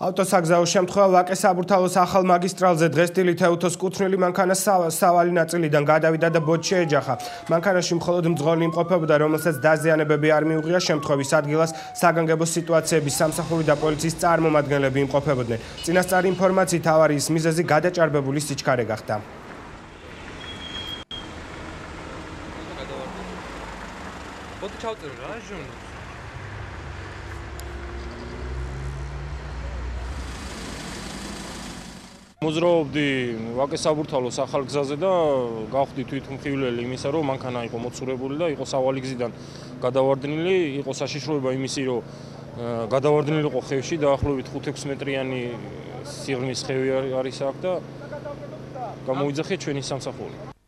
ავტოსაგზაო შემთხვევა ვაკეს საბურთალოს ახალ მაგისტრალზე დღესდილი თეუთოს კუთვნილი მანქანას სავალი ნაწილიდან გადავიდა და ბოჩი ეჯახა. მანქანაში მხოლოდ მძღოლი იმყოფებოდა, რომელსაც დაზიანებები არ მიუღია შემთხვევის ადგილას საგანგებო სიტუაციების სამსახური და პოლიციის წარმომადგენლები იმყოფებოდნენ. წინასწარი ინფორმაციით ავარიის მიზეზი გადაჭარბებული სიჩქარე გახდა. ბოდი ჩავწერე რა ჟურნალს მოძრაობდი ვაკეს საბურთალოს ახალ გზაზე და გავხდი თვითმხილველი იმისა, რომ მანქანა იყო მოცურებული და იყო სავალი გზიდან გადავარდნილი, იყო საშიშროება იმისი, რომ გადავარდნილიყო ხევში დაახლოებით 5-6 მეტრიანი სიღრმის ხევი არის აქ და გამოიძახე ჩვენი სამსახური.